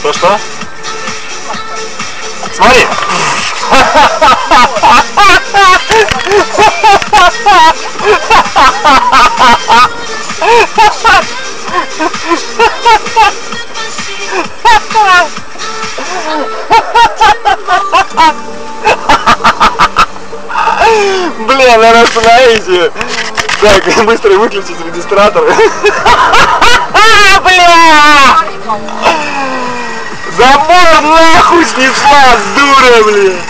Что-что? Смотри. Блин, надо остановить. Так, быстро выключить регистратор. Забор нахуй снесла, дура, блин!